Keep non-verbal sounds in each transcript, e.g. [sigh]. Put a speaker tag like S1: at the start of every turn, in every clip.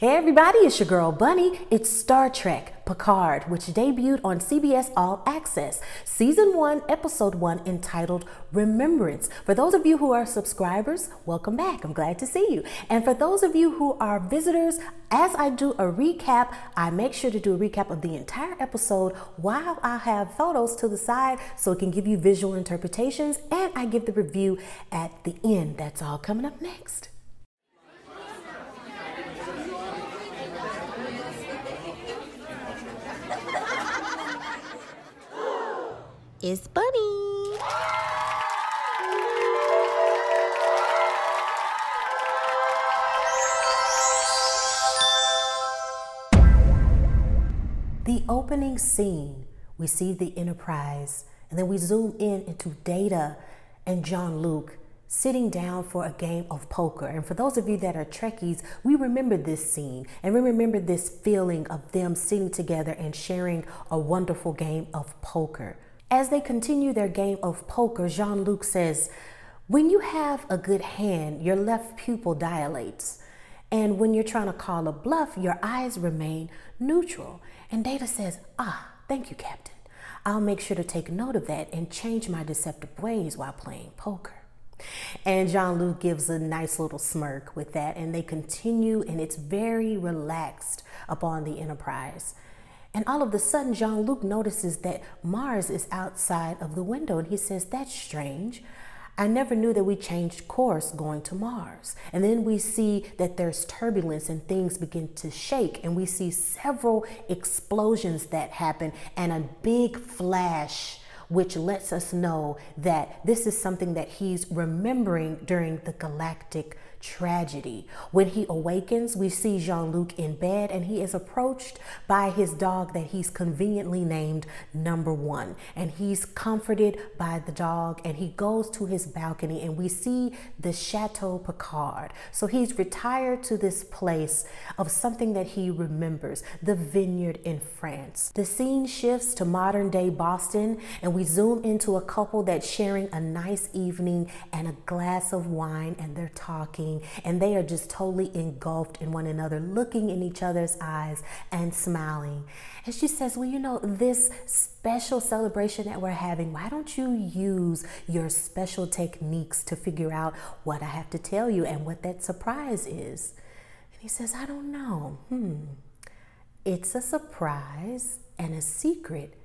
S1: Hey everybody, it's your girl Bunny. It's Star Trek Picard, which debuted on CBS All Access, Season 1, Episode 1, entitled Remembrance. For those of you who are subscribers, welcome back. I'm glad to see you. And for those of you who are visitors, as I do a recap, I make sure to do a recap of the entire episode while I have photos to the side so it can give you visual interpretations, and I give the review at the end. That's all coming up next. It's Bunny. The opening scene, we see the Enterprise, and then we zoom in into Data and Jean-Luc sitting down for a game of poker. And for those of you that are Trekkies, we remember this scene and we remember this feeling of them sitting together and sharing a wonderful game of poker. As they continue their game of poker, Jean Luc says, When you have a good hand, your left pupil dilates. And when you're trying to call a bluff, your eyes remain neutral. And Data says, Ah, thank you, Captain. I'll make sure to take note of that and change my deceptive ways while playing poker. And Jean Luc gives a nice little smirk with that, and they continue, and it's very relaxed upon the Enterprise. And all of a sudden, Jean Luc notices that Mars is outside of the window and he says, That's strange. I never knew that we changed course going to Mars. And then we see that there's turbulence and things begin to shake, and we see several explosions that happen and a big flash which lets us know that this is something that he's remembering during the galactic tragedy. When he awakens, we see Jean Luc in bed and he is approached by his dog that he's conveniently named Number One. And he's comforted by the dog and he goes to his balcony and we see the Chateau Picard. So he's retired to this place of something that he remembers the vineyard in France. The scene shifts to modern day Boston and we zoom into a couple that's sharing a nice evening and a glass of wine and they're talking and they are just totally engulfed in one another, looking in each other's eyes and smiling. And she says, Well, you know, this special celebration that we're having, why don't you use your special techniques to figure out what I have to tell you and what that surprise is? And he says, I don't know. Hmm. It's a surprise and a secret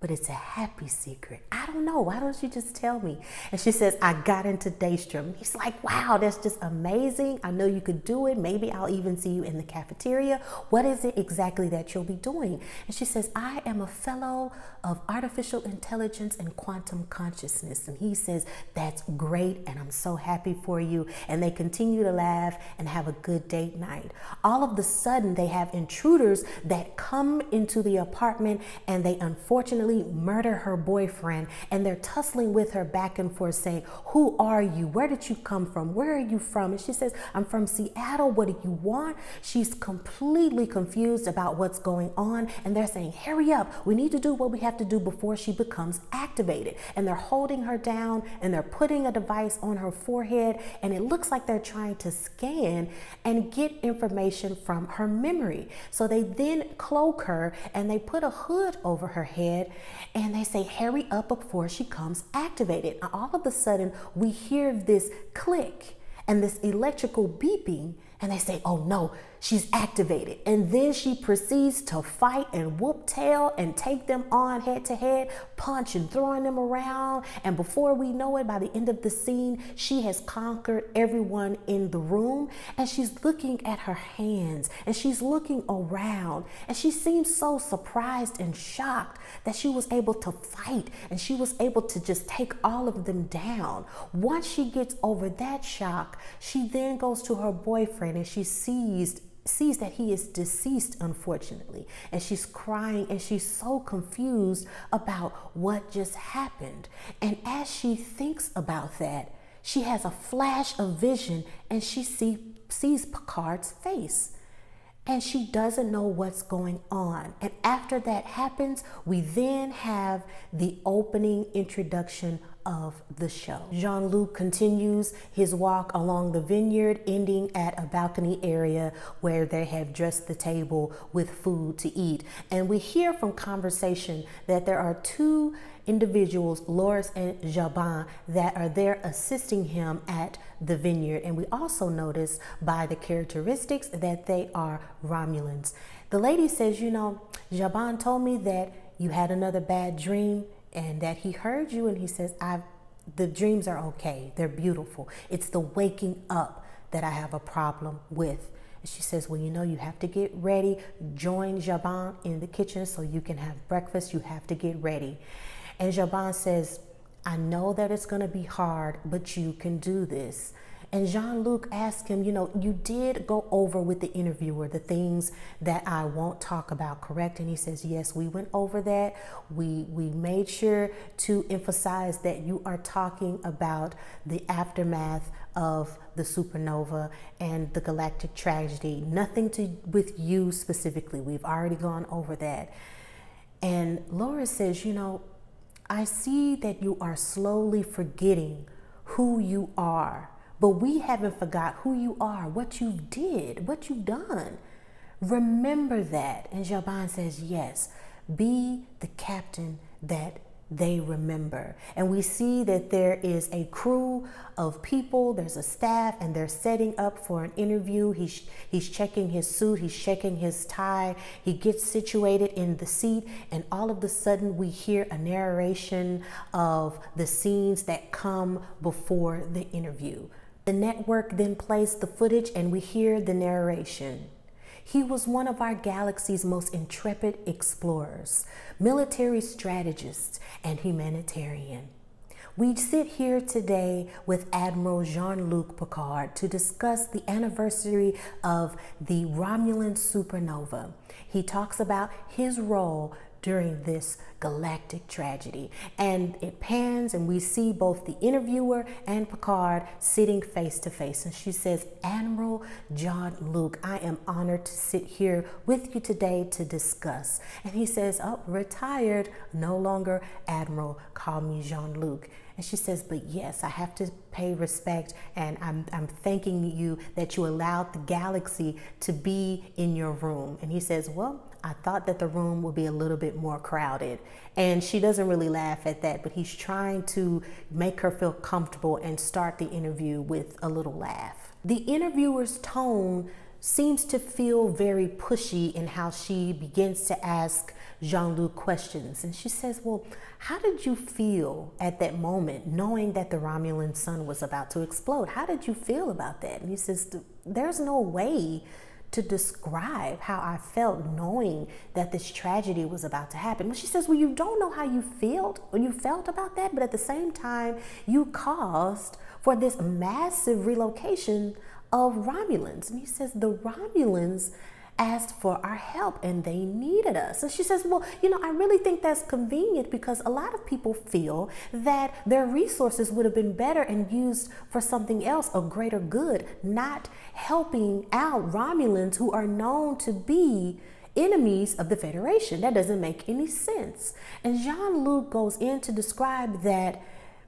S1: but it's a happy secret. I don't know. Why don't you just tell me? And she says, I got into Daystrom. He's like, wow, that's just amazing. I know you could do it. Maybe I'll even see you in the cafeteria. What is it exactly that you'll be doing? And she says, I am a fellow of artificial intelligence and quantum consciousness. And he says, that's great. And I'm so happy for you. And they continue to laugh and have a good date night. All of the sudden, they have intruders that come into the apartment and they unfortunately murder her boyfriend and they're tussling with her back and forth saying, Who are you? Where did you come from? Where are you from? And she says, I'm from Seattle. What do you want? She's completely confused about what's going on. And they're saying, Hurry up. We need to do what we have to do before she becomes activated. And they're holding her down and they're putting a device on her forehead. And it looks like they're trying to scan and get information from her memory. So they then cloak her and they put a hood over her head and they say, hurry up before she comes activated. And all of a sudden, we hear this click and this electrical beeping, and they say, oh no, she's activated. And then she proceeds to fight and whoop tail and take them on head to head, punch and throwing them around. And before we know it, by the end of the scene, she has conquered everyone in the room. And she's looking at her hands and she's looking around. And she seems so surprised and shocked that she was able to fight and she was able to just take all of them down. Once she gets over that shock, she then goes to her boyfriend and she sees sees that he is deceased, unfortunately. And she's crying and she's so confused about what just happened. And as she thinks about that, she has a flash of vision and she see, sees Picard's face. And she doesn't know what's going on. And after that happens, we then have the opening introduction of the show. Jean Luc continues his walk along the vineyard, ending at a balcony area where they have dressed the table with food to eat. And we hear from conversation that there are two individuals, Loris and Zhaban, that are there assisting him at the vineyard. And we also notice by the characteristics that they are Romulans. The lady says, You know, Zhaban told me that you had another bad dream and that he heard you and he says, I've the dreams are okay. They're beautiful. It's the waking up that I have a problem with. And she says, Well, you know, you have to get ready. Join Zhaban in the kitchen so you can have breakfast. You have to get ready. And Zhaban says, I know that it's going to be hard, but you can do this. And Jean Luc asked him, You know, you did go over with the interviewer the things that I won't talk about, correct? And he says, Yes, we went over that. We, we made sure to emphasize that you are talking about the aftermath of the supernova and the galactic tragedy. Nothing to with you specifically. We've already gone over that. And Laura says, You know, I see that you are slowly forgetting who you are but we haven't forgot who you are, what you did, what you've done. Remember that. And Zhaban says, yes, be the captain that they remember. And we see that there is a crew of people, there's a staff, and they're setting up for an interview. He's, he's checking his suit, he's checking his tie, he gets situated in the seat, and all of a sudden we hear a narration of the scenes that come before the interview. The network then plays the footage and we hear the narration. He was one of our galaxy's most intrepid explorers, military strategist, and humanitarian. We sit here today with Admiral Jean Luc Picard to discuss the anniversary of the Romulan supernova. He talks about his role during this galactic tragedy. And it pans, and we see both the interviewer and Picard sitting face to face. And she says, Admiral Jean Luc, I am honored to sit here with you today to discuss. And he says, Oh, retired, no longer Admiral, call me Jean Luc. And she says, But yes, I have to pay respect, and I'm, I'm thanking you that you allowed the galaxy to be in your room. And he says, Well, I thought that the room would be a little bit more crowded. And she doesn't really laugh at that, but he's trying to make her feel comfortable and start the interview with a little laugh. The interviewer's tone seems to feel very pushy in how she begins to ask Jean Luc questions. And she says, Well, how did you feel at that moment knowing that the Romulan sun was about to explode? How did you feel about that? And he says, There's no way to describe how I felt knowing that this tragedy was about to happen. But she says, Well, you don't know how you felt or you felt about that, but at the same time, you caused for this massive relocation of Romulans. And he says, The Romulans asked for our help and they needed us. And she says, Well, you know, I really think that's convenient because a lot of people feel that their resources would have been better and used for something else, a greater good, not helping out Romulans who are known to be enemies of the Federation. That doesn't make any sense. And Jean Luc goes in to describe that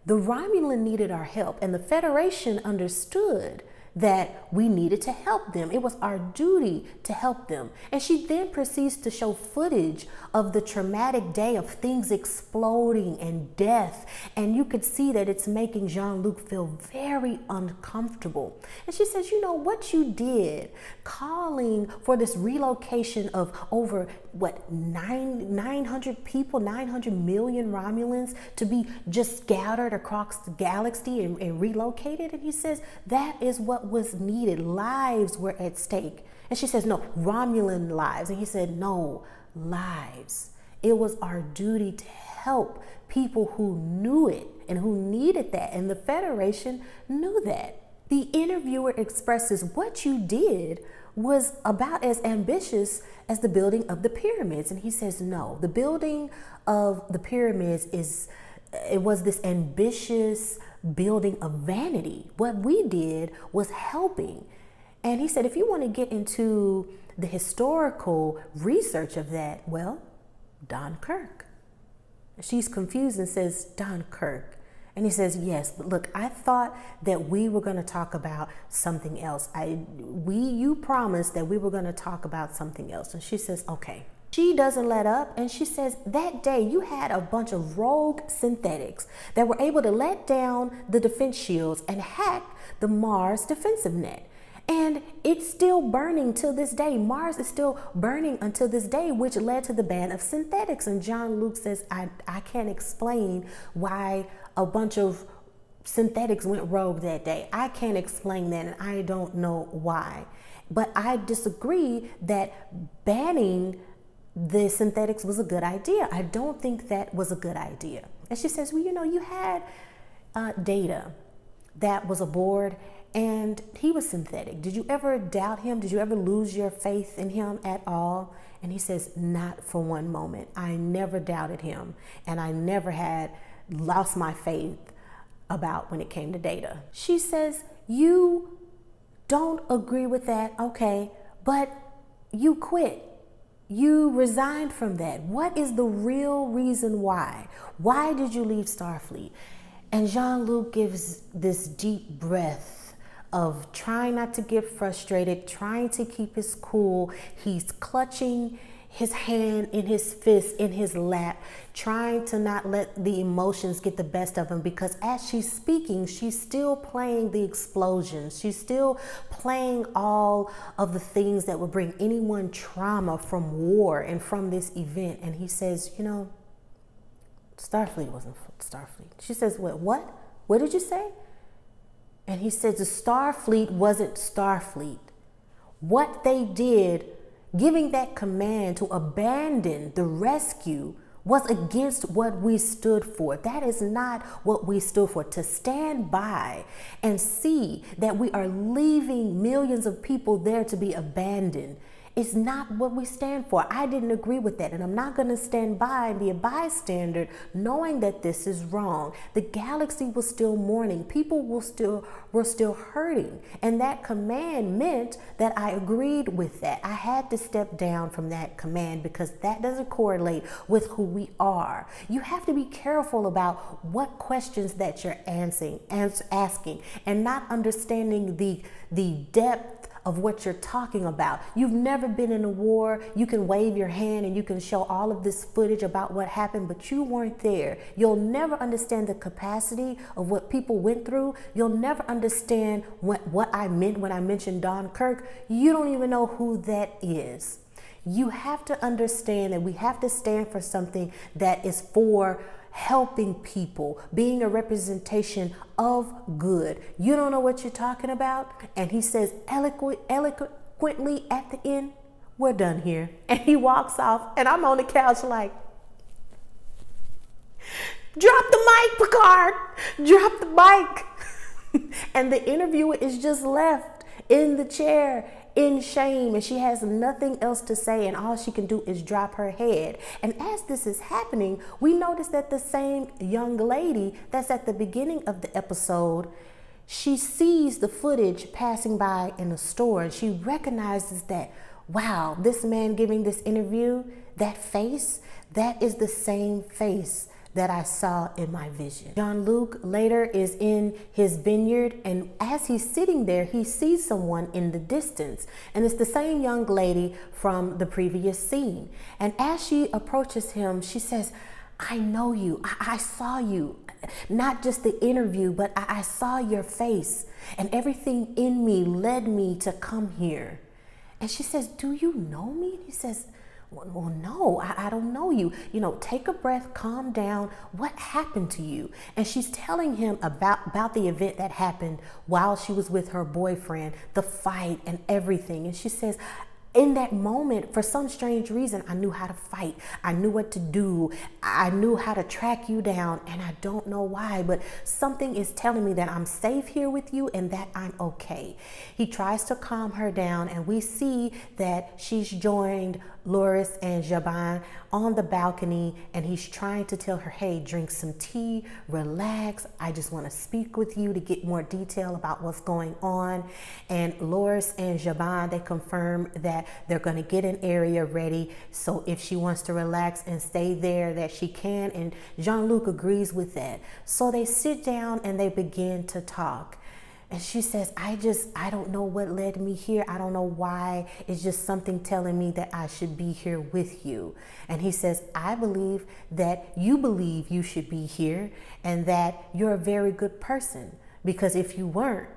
S1: the Romulan needed our help and the Federation understood that we needed to help them. It was our duty to help them. And she then proceeds to show footage of the traumatic day of things exploding and death. And you could see that it's making Jean Luc feel very uncomfortable. And she says, You know, what you did, calling for this relocation of over what, nine, 900 people, 900 million Romulans to be just scattered across the galaxy and, and relocated. And he says, That is what was needed. Lives were at stake. And she says, No, Romulan lives. And he said, No, lives. It was our duty to help people who knew it and who needed that. And the Federation knew that. The interviewer expresses what you did was about as ambitious as the building of the pyramids. And he says, no, the building of the pyramids is, it was this ambitious building a vanity. What we did was helping. And he said, if you want to get into the historical research of that, well, Dunkirk. She's confused and says, Dunkirk. And he says, Yes, but look, I thought that we were going to talk about something else. I we you promised that we were going to talk about something else. And she says, Okay. She doesn't let up and she says, That day you had a bunch of rogue synthetics that were able to let down the defense shields and hack the Mars defensive net. And it's still burning till this day. Mars is still burning until this day, which led to the ban of synthetics. And Jean Luc says, I, I can't explain why a bunch of synthetics went rogue that day. I can't explain that, and I don't know why. But I disagree that banning the synthetics was a good idea. I don't think that was a good idea. And she says, Well, you know, you had uh, data that was aboard and he was synthetic. Did you ever doubt him? Did you ever lose your faith in him at all? And he says, Not for one moment. I never doubted him, and I never had lost my faith about when it came to data. She says, You don't agree with that, okay, but you quit. You resigned from that. What is the real reason why? Why did you leave Starfleet? And Jean Luc gives this deep breath of trying not to get frustrated, trying to keep his cool. He's clutching his hand in his fist in his lap, trying to not let the emotions get the best of him because as she's speaking, she's still playing the explosions. She's still playing all of the things that would bring anyone trauma from war and from this event. And he says, You know, Starfleet wasn't Starfleet. She says, What? What? What did you say? And he says, The Starfleet wasn't Starfleet. What they did Giving that command to abandon the rescue was against what we stood for. That is not what we stood for. To stand by and see that we are leaving millions of people there to be abandoned it's not what we stand for. I didn't agree with that, and I'm not going to stand by and be a bystander knowing that this is wrong. The galaxy was still mourning. People were still were still hurting, and that command meant that I agreed with that. I had to step down from that command because that doesn't correlate with who we are. You have to be careful about what questions that you're answering, asking, and not understanding the the depth of what you're talking about. You've never been in a war. You can wave your hand and you can show all of this footage about what happened, but you weren't there. You'll never understand the capacity of what people went through. You'll never understand what, what I meant when I mentioned Dunkirk. You don't even know who that is. You have to understand that we have to stand for something that is for helping people, being a representation of good. You don't know what you're talking about? And he says eloquent, eloquently at the end, we're done here. [laughs] And he walks off, and I'm on the couch like, drop the mic, Picard, drop the mic. [laughs] and the interviewer is just left in the chair in shame and she has nothing else to say and all she can do is drop her head. And as this is happening, we notice that the same young lady that's at the beginning of the episode she sees the footage passing by in a store and she recognizes that wow this man giving this interview that face that is the same face that I saw in my vision. Jean Luc later is in his vineyard, and as he's sitting there, he sees someone in the distance, and it's the same young lady from the previous scene. And as she approaches him, she says, I know you. I, I saw you. Not just the interview, but I, I saw your face, and everything in me led me to come here. And she says, Do you know me? And he says, well, no, I, I, don't know you. You know, take a breath, calm down. What happened to you? And she's telling him about, about the event that happened while she was with her boyfriend, the fight and everything. And she says, in that moment, for some strange reason, I knew how to fight. I knew what to do. I knew how to track you down, and I don't know why, but something is telling me that I'm safe here with you and that I'm okay. He tries to calm her down, and we see that she's joined Loris and Zhaban on the balcony, and he's trying to tell her, hey, drink some tea, relax. I just want to speak with you to get more detail about what's going on. And Loris and Zhaban, they confirm that they're going to get an area ready. So if she wants to relax and stay there, that she can. And Jean Luc agrees with that. So they sit down and they begin to talk. And she says, I just, I don't know what led me here. I don't know why. It's just something telling me that I should be here with you. And he says, I believe that you believe you should be here and that you're a very good person. Because if you weren't,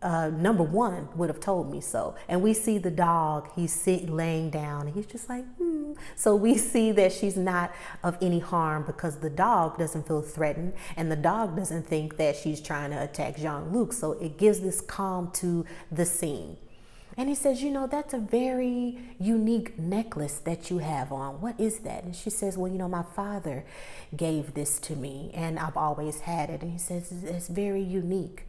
S1: uh, number one would have told me so. And we see the dog, he's sitting laying down, and he's just like, hmm. So we [laughs] see that she's not of any harm because the dog doesn't feel threatened and the dog doesn't think that she's trying to attack Jean Luc. So it gives this calm to the scene. And he says, You know, that's a very unique necklace that you have on. What is that? And she says, Well, you know, my father gave this to me and I've always had it. And he says, It's very unique.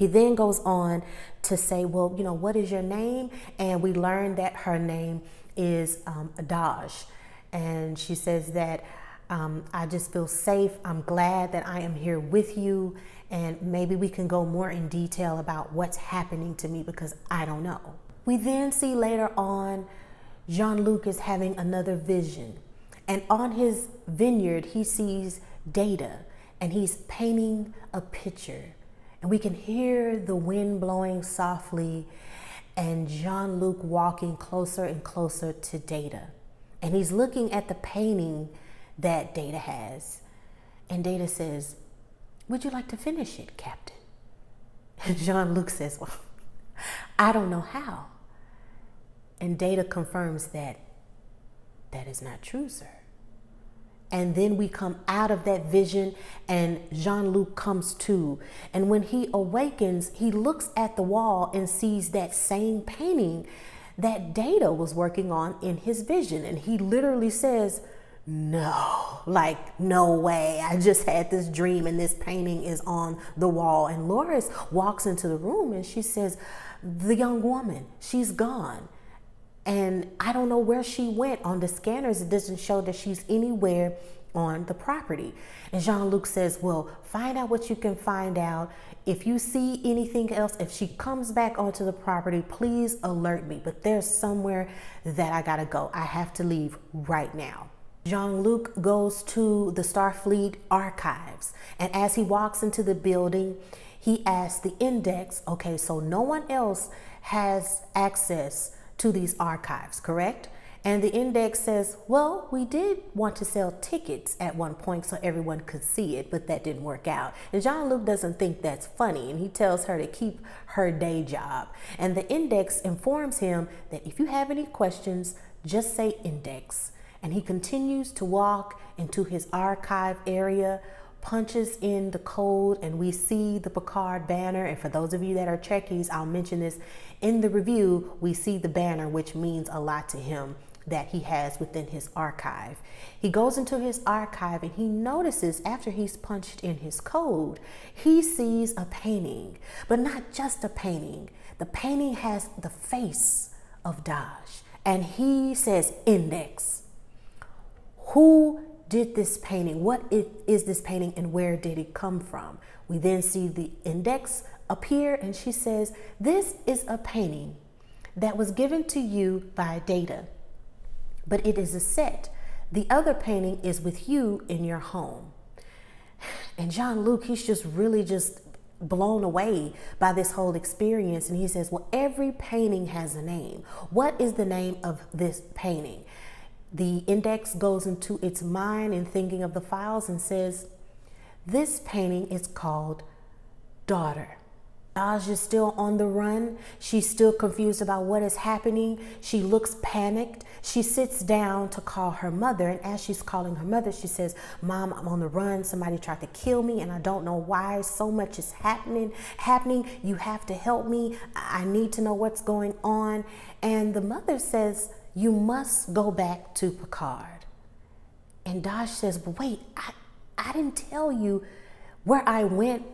S1: He then goes on to say, Well, you know, what is your name? And we learn that her name is um, Adaj. And she says that um, I just feel safe. I'm glad that I am here with you. And maybe we can go more in detail about what's happening to me because I don't know. We then see later on Jean Luc is having another vision. And on his vineyard, he sees data and he's painting a picture and we can hear the wind blowing softly and Jean Luc walking closer and closer to Data. And he's looking at the painting that Data has. And Data says, Would you like to finish it, Captain? And [laughs] Jean Luc says, Well, [laughs] I don't know how. And Data confirms that that is not true, sir. And then we come out of that vision, and Jean Luc comes to. And when he awakens, he looks at the wall and sees that same painting that Data was working on in his vision. And he literally says, No, like, no way. I just had this dream, and this painting is on the wall. And Loris walks into the room and she says, The young woman, she's gone. And I don't know where she went on the scanners. It doesn't show that she's anywhere on the property. And Jean Luc says, Well, find out what you can find out. If you see anything else, if she comes back onto the property, please alert me. But there's somewhere that I gotta go. I have to leave right now. Jean Luc goes to the Starfleet archives. And as he walks into the building, he asks the index, okay, so no one else has access to these archives, correct? And the index says, well, we did want to sell tickets at one point so everyone could see it, but that didn't work out. And Jean Luc doesn't think that's funny, and he tells her to keep her day job. And the index informs him that if you have any questions, just say index. And he continues to walk into his archive area punches in the code and we see the Picard banner. And for those of you that are Trekkies, I'll mention this in the review. We see the banner, which means a lot to him that he has within his archive. He goes into his archive and he notices after he's punched in his code, he sees a painting, but not just a painting. The painting has the face of Dahj and he says index. Who did this painting? What is this painting and where did it come from? We then see the index appear and she says, This is a painting that was given to you by Data, but it is a set. The other painting is with you in your home. [sighs] And Jean Luc, he's just really just blown away by this whole experience. And he says, Well, every painting has a name. What is the name of this painting? The index goes into its mind in thinking of the files and says, This painting is called Daughter. Is still on the run. She's still confused about what is happening. She looks panicked. She sits down to call her mother. And as she's calling her mother, she says, Mom, I'm on the run. Somebody tried to kill me and I don't know why. So much is happening. Happening. You have to help me. I need to know what's going on. And the mother says, You must go back to Picard. And Dahj says, But wait, I, I didn't tell you where I went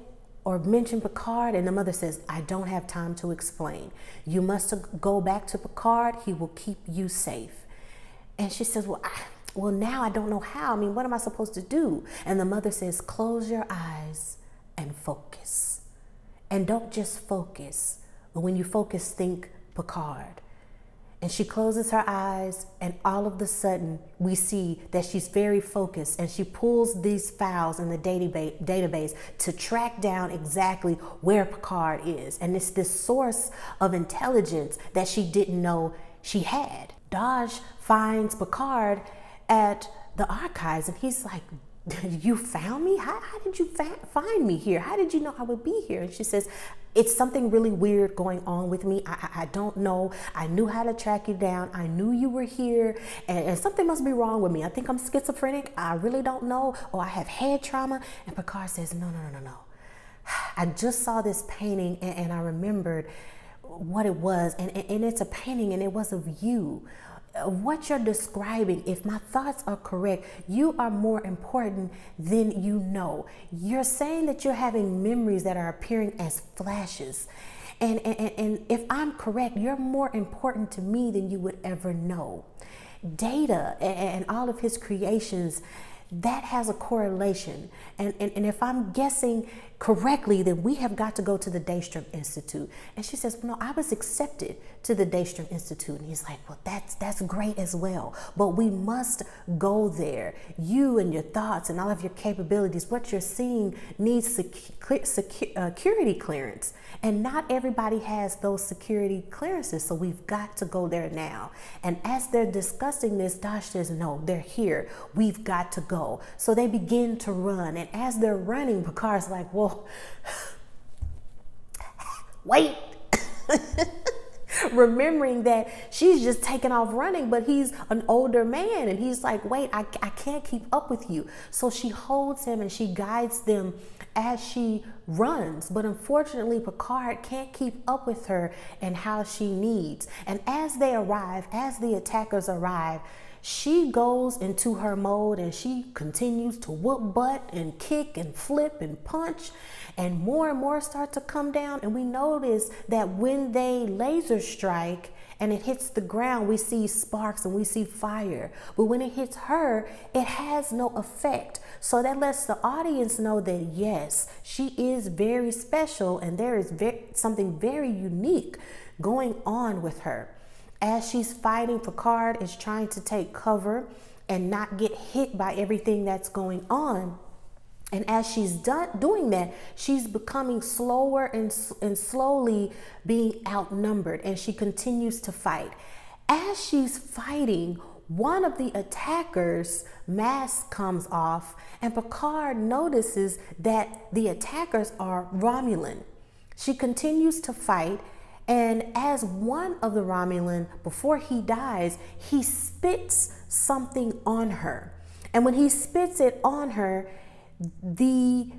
S1: or mention Picard, and the mother says, I don't have time to explain. You must go back to Picard, he will keep you safe. And she says, Well, I, well, now I don't know how. I mean, what am I supposed to do? And the mother says, Close your eyes and focus. And don't just focus, but when you focus, think Picard. And she closes her eyes, and all of the sudden, we see that she's very focused and she pulls these files in the database to track down exactly where Picard is. And it's this source of intelligence that she didn't know she had. Dahj finds Picard at the archives, and he's like, [laughs] you found me? How, how did you find me here? How did you know I would be here? And she says, It's something really weird going on with me. I, I, I don't know. I knew how to track you down. I knew you were here, and, and, something must be wrong with me. I think I'm schizophrenic. I really don't know. Or I have head trauma. And Picard says, No, no, no, no, no. [sighs] I just saw this painting, and, and I remembered what it was. And, and it's a painting, and it was of you what you're describing, if my thoughts are correct, you are more important than you know. You're saying that you're having memories that are appearing as flashes. And, and, and if I'm correct, you're more important to me than you would ever know. Data and all of his creations that has a correlation. And, and, and if I'm guessing correctly, then we have got to go to the Daystrom Institute. And she says, well, no, I was accepted to the Daystrom Institute. And he's like, well, that's, that's great as well. But we must go there. You and your thoughts and all of your capabilities, what you're seeing needs uh, security clearance. And not everybody has those security clearances. So we've got to go there now. And as they're discussing this, Dahj says, no, they're here. We've got to go. So they begin to run. And as they're running, Picard's like, well, [sighs] wait. [laughs] remembering that she's just taking off running, but he's an older man and he's like, wait, I, I can't keep up with you. So she holds him and she guides them as she runs. But unfortunately, Picard can't keep up with her and how she needs. And as they arrive, as the attackers arrive, she goes into her mode and she continues to whoop butt and kick and flip and punch. And more and more start to come down. And we notice that when they laser strike and it hits the ground we see sparks and we see fire. But when it hits her it has no effect. So that lets the audience know that yes she is very special and there is something very unique going on with her as she's fighting, for Picard is trying to take cover and not get hit by everything that's going on. And as she's done doing that, she's becoming slower and, and slowly being outnumbered, and she continues to fight. As she's fighting, one of the attackers' mask comes off, and Picard notices that the attackers are Romulan. She continues to fight, and as one of the Romulan, before he dies, he spits something on her. And when he spits it on her, the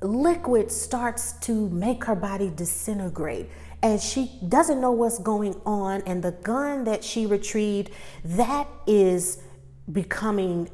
S1: liquid starts to make her body disintegrate and she doesn't know what's going on and the gun that she retrieved that is becoming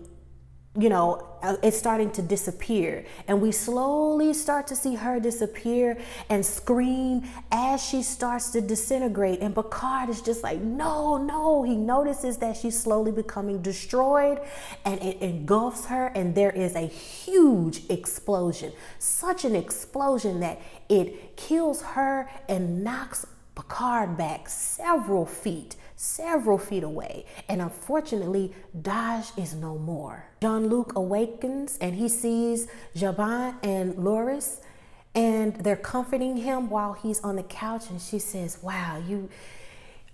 S1: you know, uh, it's starting to disappear. And we slowly start to see her disappear and scream as she starts to disintegrate. And Picard is just like, no, no. He notices that she's slowly becoming destroyed and it engulfs her. And there is a huge explosion, such an explosion that it kills her and knocks Picard back several feet several feet away. And unfortunately, Dahj is no more. Jean Luc awakens and he sees Zhaban and Loris and they're comforting him while he's on the couch. And she says, Wow, you.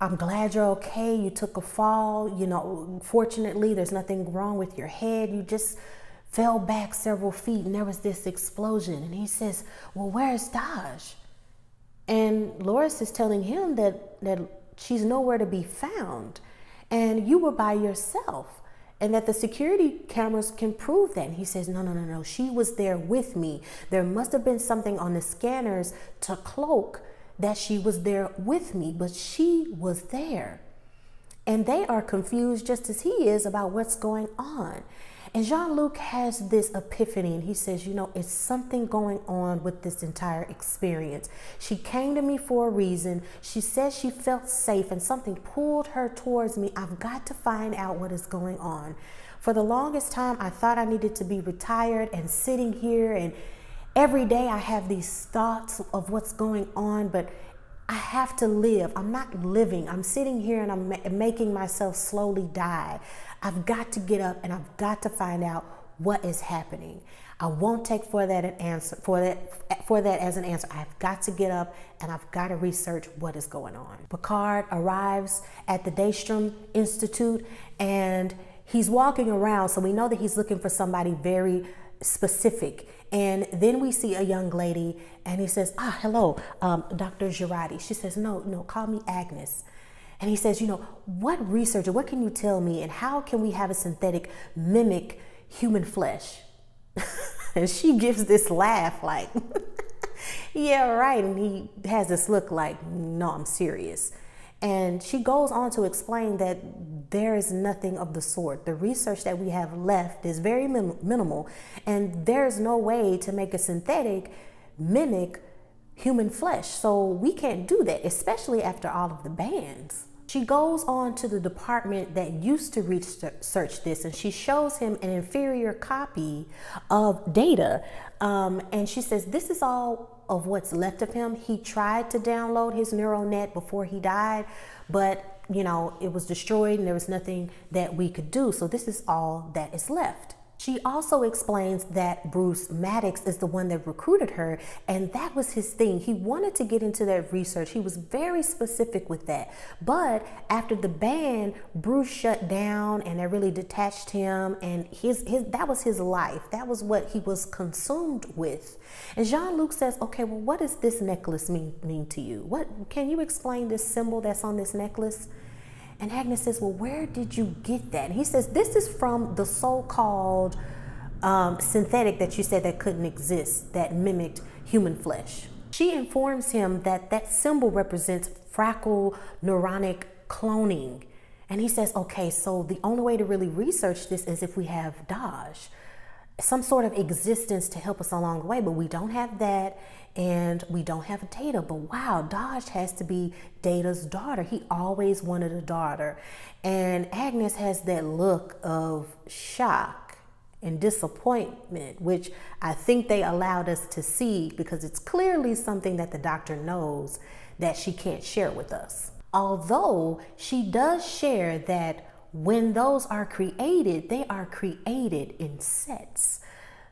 S1: I'm glad you're okay. You took a fall. You know, fortunately, there's nothing wrong with your head. You just fell back several feet and there was this explosion. And he says, Well, where's Dahj? And Loris is telling him that, that she's nowhere to be found. And you were by yourself. And that the security cameras can prove that. And he says, No, no, no, no. She was there with me. There must have been something on the scanners to cloak that she was there with me, but she was there. And they are confused just as he is about what's going on. And Jean Luc has this epiphany and he says, You know, it's something going on with this entire experience. She came to me for a reason. She says she felt safe and something pulled her towards me. I've got to find out what is going on. For the longest time, I thought I needed to be retired and sitting here, and every day I have these thoughts of what's going on, but I have to live. I'm not living. I'm sitting here and I'm ma- making myself slowly die. I've got to get up and I've got to find out what is happening. I won't take for that an answer for that for that as an answer. I've got to get up and I've got to research what is going on. Picard arrives at the Daystrom Institute and he's walking around, so we know that he's looking for somebody very specific. And then we see a young lady, and he says, "Ah, hello, um, Dr. Jurati." She says, "No, no, call me Agnes." And he says, "You know, what research or what can you tell me, and how can we have a synthetic mimic human flesh?" [laughs] and she gives this laugh, like, [laughs] "Yeah, right." And he has this look like, "No, I'm serious." And she goes on to explain that there is nothing of the sort. The research that we have left is very min- minimal, and there's no way to make a synthetic mimic human flesh. So we can't do that, especially after all of the bans. She goes on to the department that used to research this and she shows him an inferior copy of data. Um, and she says, This is all of what's left of him. He tried to download his neural net before he died, but you know, it was destroyed and there was nothing that we could do. So this is all that is left. She also explains that Bruce Maddox is the one that recruited her, and that was his thing. He wanted to get into that research. He was very specific with that. But after the ban, Bruce shut down and that really detached him, and his, his that was his life. That was what he was consumed with. And Jean Luc says, Okay, well, what does this necklace mean, mean to you? What can you explain this symbol that's on this necklace? And Agnes says, Well, where did you get that? And he says, This is from the so called um, synthetic that you said that couldn't exist, that mimicked human flesh. She informs him that that symbol represents fractal neuronic cloning. And he says, Okay, so the only way to really research this is if we have Dahj some sort of existence to help us along the way, but we don't have that and we don't have Data. But wow, Dahj has to be Data's daughter. He always wanted a daughter. And Agnes has that look of shock and disappointment, which I think they allowed us to see because it's clearly something that the doctor knows that she can't share with us. Although she does share that when those are created, they are created in sets.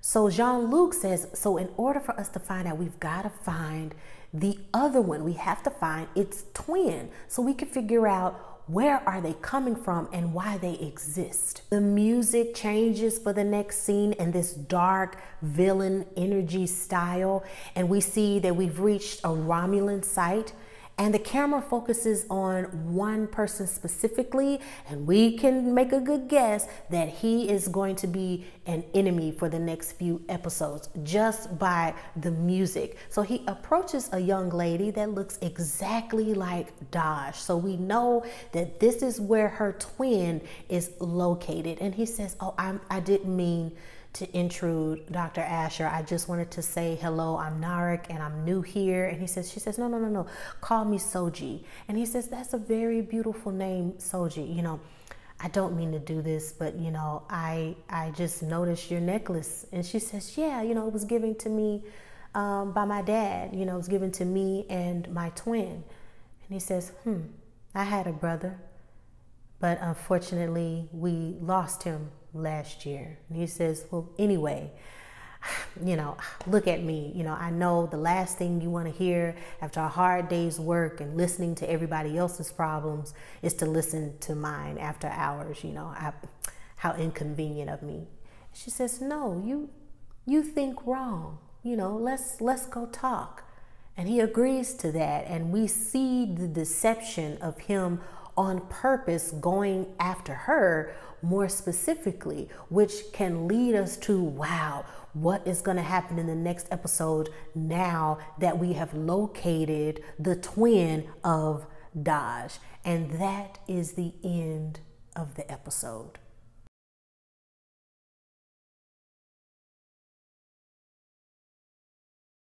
S1: So Jean Luc says, so in order for us to find out, we've got to find the other one. We have to find its twin so we can figure out where are they coming from and why they exist. The music changes for the next scene in this dark villain energy style, and we see that we've reached a Romulan site and the camera focuses on one person specifically, and we can make a good guess that he is going to be an enemy for the next few episodes just by the music. So he approaches a young lady that looks exactly like Dahj. So we know that this is where her twin is located. And he says, Oh, I'm, I didn't mean to intrude Dr. Asha. I just wanted to say hello. I'm Narek and I'm new here. And he says, she says, no, no, no, no. Call me Soji. And he says, that's a very beautiful name, Soji. You know, I don't mean to do this, but you know, I I just noticed your necklace. And she says, yeah, you know, it was given to me um, by my dad. You know, it was given to me and my twin. And he says, hmm, I had a brother, but unfortunately, we lost him last year. And he says, Well, anyway, [sighs] you know, look at me. You know, I know the last thing you want to hear after a hard day's work and listening to everybody else's problems is to listen to mine after hours. You know, I, how inconvenient of me. She says, No, you you think wrong. You know, let's let's go talk. And he agrees to that. And we see the deception of him on purpose going after her more specifically, which can lead us to wow, what is going to happen in the next episode now that we have located the twin of Dahj? And that is the end of the episode.